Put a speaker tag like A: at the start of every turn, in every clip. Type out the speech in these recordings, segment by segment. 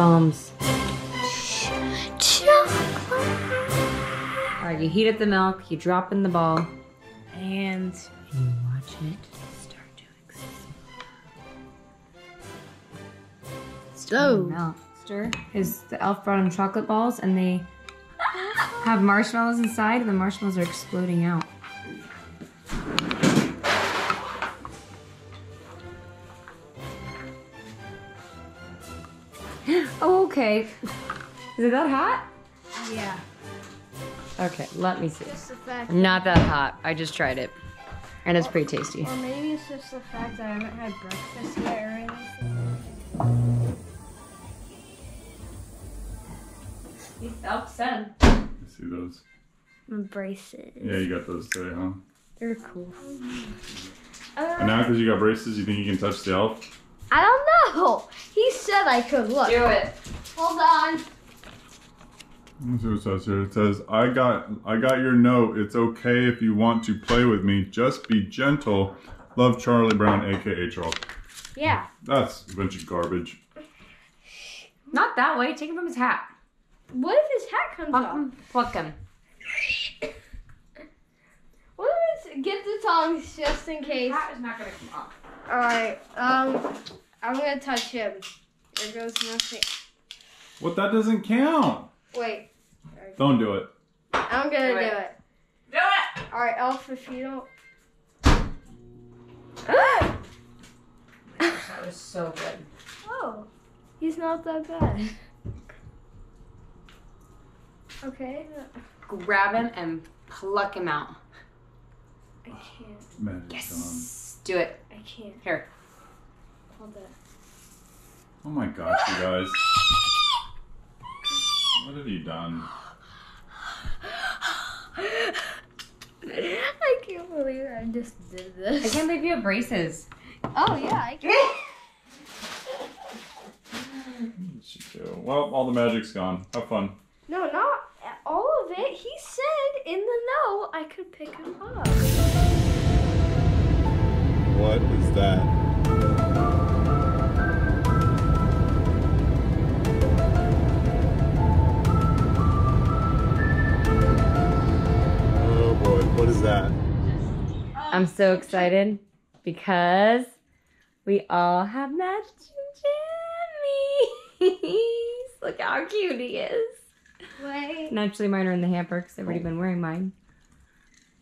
A: chocolate.
B: Chocolate.
A: All right, you heat up the milk, you drop in the ball, and you watch it start to.
B: So.
A: Milk. Stir is the elf brought him chocolate balls, and they have marshmallows inside, and the marshmallows are exploding out. Oh, okay. Is it that hot?
B: Yeah.
A: Okay, let me see.
B: Just the fact.
A: Not that hot. I just tried it. And it's pretty tasty.
B: Or maybe it's just the fact that I haven't had breakfast yet or anything.
A: These elf said.
C: You see those?
B: Braces.
C: Yeah, you got those today, huh?
B: They're cool.
C: And now because you got braces, you think you can touch the elf?
B: I don't know. He said I could. Look.
A: Do it.
B: Hold on.
C: Let's see what it says here. It says, I got I got your note. It's okay if you want to play with me. Just be gentle. Love Charlie Brown, aka Charles.
B: Yeah.
C: That's a bunch of garbage.
A: Not that way. Take it from his hat.
B: What if his hat comes
A: Pluck
B: off?
A: him. Pluck him.
B: What if it's get the tongs just in case?
A: Hat is not gonna come off.
B: All right. Um, I'm gonna touch him. There goes nothing.
C: What? That doesn't count.
B: Wait.
C: Don't do it.
B: I'm gonna
A: Do
B: do
A: it.
B: it.
A: Do it.
B: All right, Elf. If you don't.
A: That was so good.
B: Oh, he's not that bad. Okay.
A: Grab him and pluck him out.
B: I can't.
C: Man,
A: Yes. Do it.
B: I can't.
A: Here.
B: Hold that.
C: Oh my gosh, you guys. What have you done?
B: I can't believe I just did this.
A: I can't believe you have braces.
B: Oh yeah, I can.
C: What you do? Well, all the magic's gone. Have fun.
B: No, not all of it. He said in the no I could pick him up.
C: What is that? Oh boy, what is that?
A: I'm so excited because we all have matching jammies. Look how cute he is.
B: Wait.
A: Naturally, mine are in the hamper because I've already been wearing mine.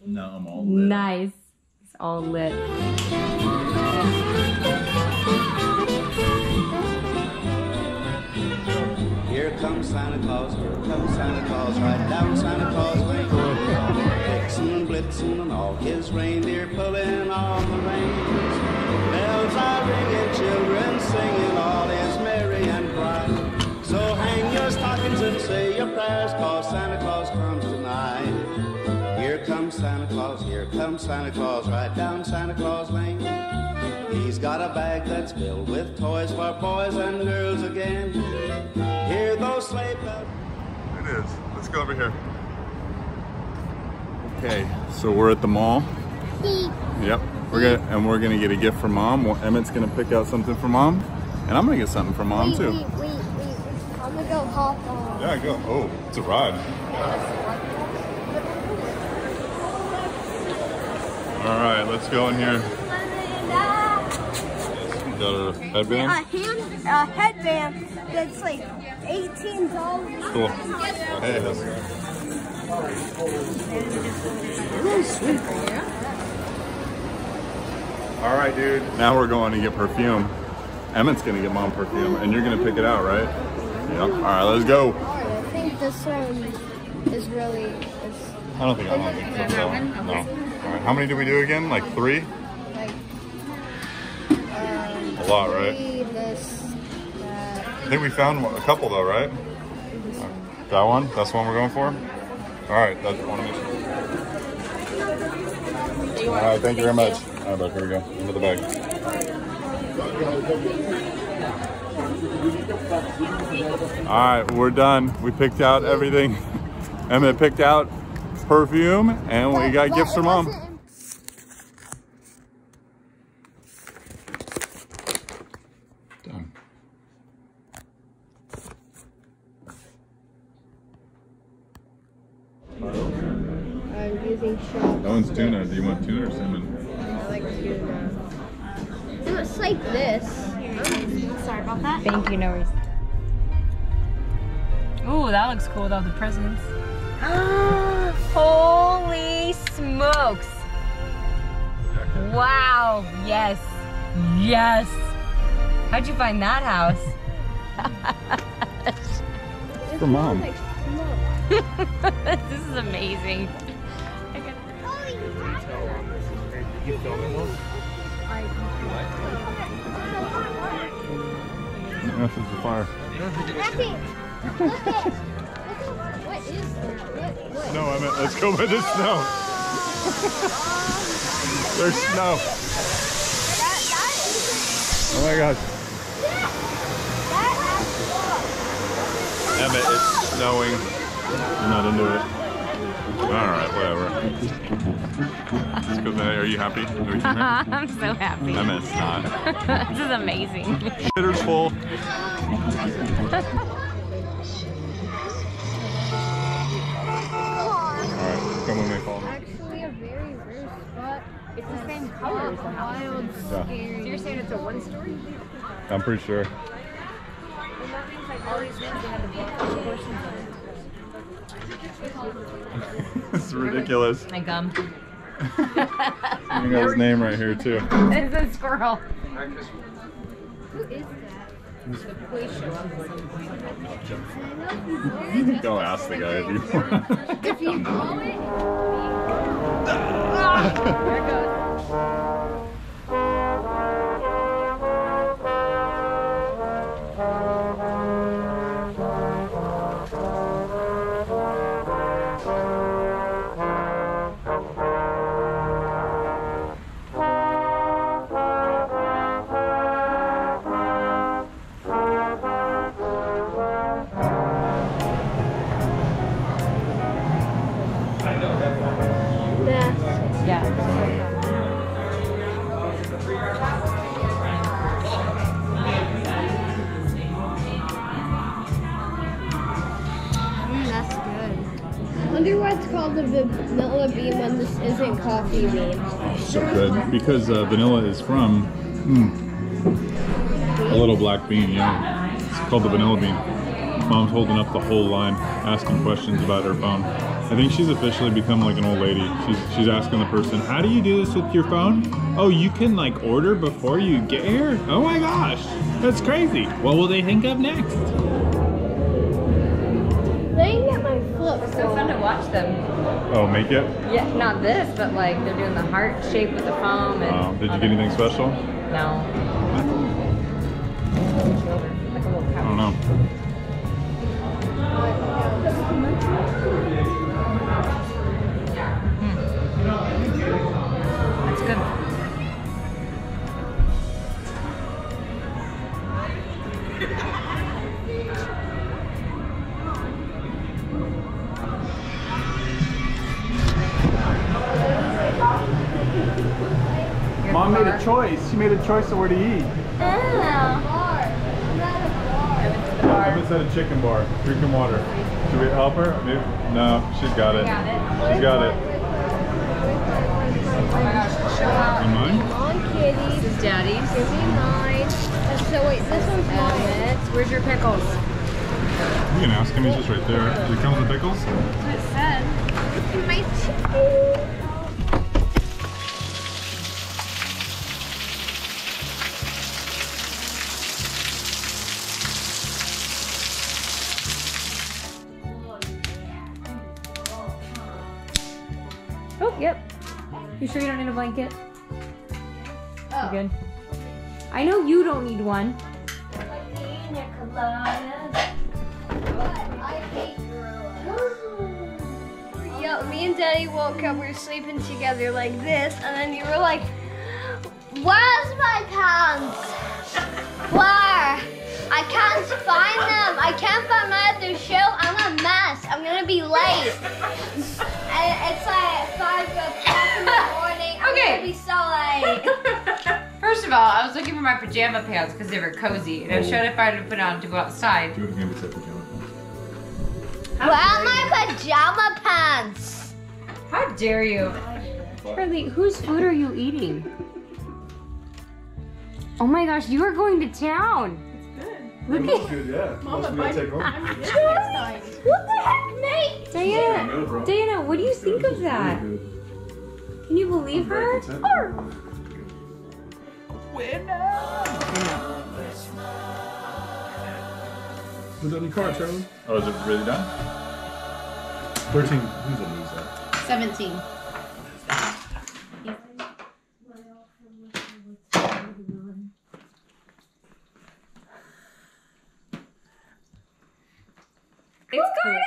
C: No, I'm all
A: Nice. All lit.
D: Here comes Santa Claus, here comes Santa Claus, right down Santa Claus Lane. Blitzen and blitzen and all his reindeer here Santa Claus, right down Santa Claus Lane. He's got a bag that's filled with toys for boys and girls again. Hear those sleigh bells.
C: It is. Let's go over here. Okay, so we're at the mall. Yep. We're gonna and we're gonna get a gift for mom. Well, Emmett's gonna pick out something for mom, and I'm gonna get something for mom too.
B: Wait, wait, wait. I'm gonna go hop on.
C: Yeah, go. Oh, it's a ride. All right, let's go in here. Got a
B: A
C: headband.
B: hand, a headband that's like eighteen dollars.
C: Cool. Hey, how's it going? All right, dude. Now we're going to get perfume. Emmett's gonna get mom perfume, and you're gonna pick it out, right? Yep. All right, let's go.
B: I think this one is really. Is
C: I don't think I don't think so. No. All right. How many do we do again? Like three?
B: like. Um,
C: A lot, right?
B: This.
C: I think we found a couple though, right? That one? That's the one we're going for? All right, that's one of All right, thank you very much. All right, bud, here we go. Into the bag. All right, we're done. We picked out everything. Emmett picked out perfume, and we got gifts for mom. That one's tuna. Do you want tuna or salmon?
B: I like tuna. Um, it looks like this. Sorry about that.
A: Thank you, no worries. Ooh, that looks cool though, the presents. Ah, holy smokes! Wow, yes, yes. How'd you find that house?
C: For mom.
A: this is amazing.
E: You filming?
C: This is the fire.
B: Happy. Look at. What
C: No, I meant let's go by the snow. There's snow.
B: That, that is.
C: Oh my gosh.
B: That
C: Emmett, it's snowing. You're not into it. Alright, whatever. Let's go there. Are you happy? Are here?
A: I'm so happy.
C: Emmett's not.
A: this is amazing.
C: Shitter's full. Alright, come with me, follow me.
B: actually a very rare spot.
A: It's the same color as the house.
B: Wild,
C: Yeah.
B: scary.
A: So you're saying it's a one story?
C: I'm pretty sure.
A: And that means like all these rooms they had the block portions
C: it's ridiculous.
A: My gum.
C: You got his name right here too.
A: it's a squirrel.
B: Who is that?
C: Go ask the guy if you want.
B: If you know it.
A: There it goes.
B: The vanilla bean when this isn't coffee bean.
C: So good because uh, vanilla is from mm, a little black bean. Yeah, it's called the vanilla bean. Mom's holding up the whole line, asking questions about her phone. I think she's officially become like an old lady. She's she's asking the person, "How do you do this with your phone? Oh, you can like order before you get here. Oh my gosh, that's crazy. What will they think of next?"
B: They can get my flip
A: So fun to watch them.
C: Oh, make it.
A: Yeah, not this, but like they're doing the heart shape with the foam. And
C: Um, did you get anything special?
A: No. Like a little
C: I don't know. Mom made a choice. She made a choice of where to eat. Evan said a chicken bar, drinking water. Should we help her? Maybe. No, she's got it. She's got it.
A: Oh my gosh, show out.
C: And mine?
B: On kitty.
A: This is Daddy's.
B: Give me mine. So wait, this one's mine.
A: Emmett's. Where's your pickles?
C: You can ask him. He's just right there. Does it come with the pickles?
A: That's what it said.
B: My chicken.
A: You sure you don't need a blanket?
B: Oh.
A: You good? I know you don't need one.
B: Yo, me and Daddy woke up. We were sleeping together like this, and then you were like, "Where's my pants? Where? I can't find them. I can't find my other shoe. I'm a mess. I'm gonna be late." and it's like five o'clock morning. I'm
A: Okay.
B: gonna be so late.
A: First of all, I was looking for my pajama pants because they were cozy, and I was trying to find to put on to go outside.
C: Do it again to pajama
B: Where are my pajama pants?
A: How dare you? Charlie, whose food are you eating? Oh my gosh, you are going to town. Look at
C: Good, yeah.
F: Mama, bye.
C: take over.
F: I'm next time.
B: What the heck, mate?
A: Diana. Diana, what do you think of that? Can you believe her?
G: Put on your card, Charlie.
C: Oh, is it really done?
G: 13. Who's a loser?
F: 17.
A: It's Gordon!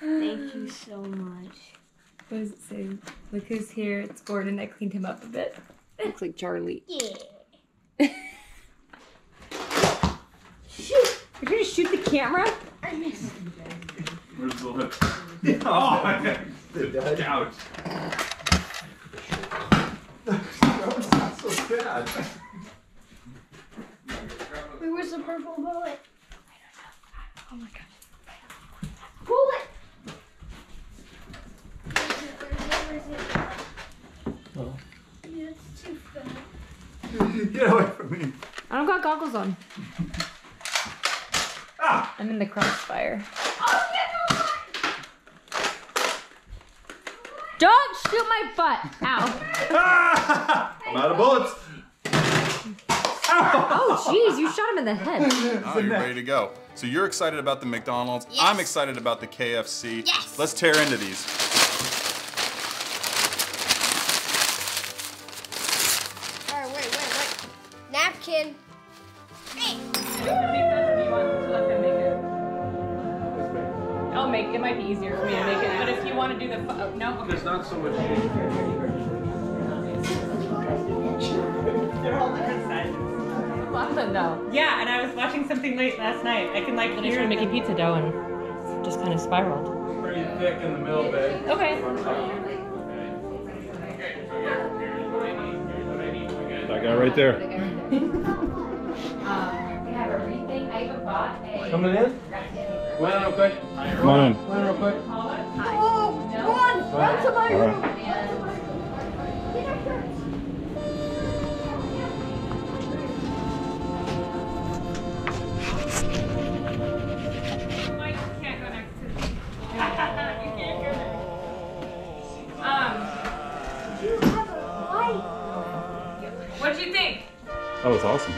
B: Thank you so much.
A: What does it say? Look who's here. It's Gordon. I cleaned him up a bit. Looks like Charlie.
B: Yeah.
A: Shoot! You're gonna shoot the camera?
B: I missed.
C: Where's the lip? oh, the couch.
G: so bad.
B: Where was the purple bullet? Oh my god. Bullet! Where is it? Where is it? Where is it? Yeah, it's too fat.
G: Get away from me.
A: I don't got goggles on.
G: Ah!
A: I'm in the crossfire.
B: Oh,
A: Don't shoot my butt! Ow.
G: Ah! I'm out of bullets.
A: Oh, jeez, you shot him in the head.
H: Oh, you're ready to go. So you're excited about the McDonald's.
B: Yes.
H: I'm excited about the KFC.
B: Yes.
H: Let's tear into these.
A: It. It might be easier for me to make it, but if you want to do the oh, no, okay.
G: There's not so much.
A: no.
I: Yeah, and I was watching something late last night. I can like
A: Then I
I: hear
A: started making pizza dough and just kind of spiraled.
G: Pretty thick in the middle, babe.
A: Okay.
C: That guy right there.
G: Coming in? Go in real quick.
C: Come on in.
G: Go in real quick.
B: Oh, run! Run to my
C: All
B: room!
C: right.
B: Get our shirts.
A: Mike can't go next to me. you can't go next. Um,
B: You have a light.
A: what'd you think?
C: That was awesome.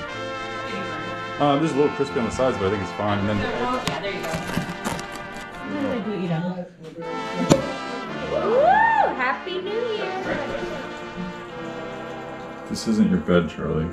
C: Um, just a little crispy on the sides, but I think it's fine. And then
A: Yeah, there you go. Woo! Happy New Year!
C: this isn't your bed, Charlie.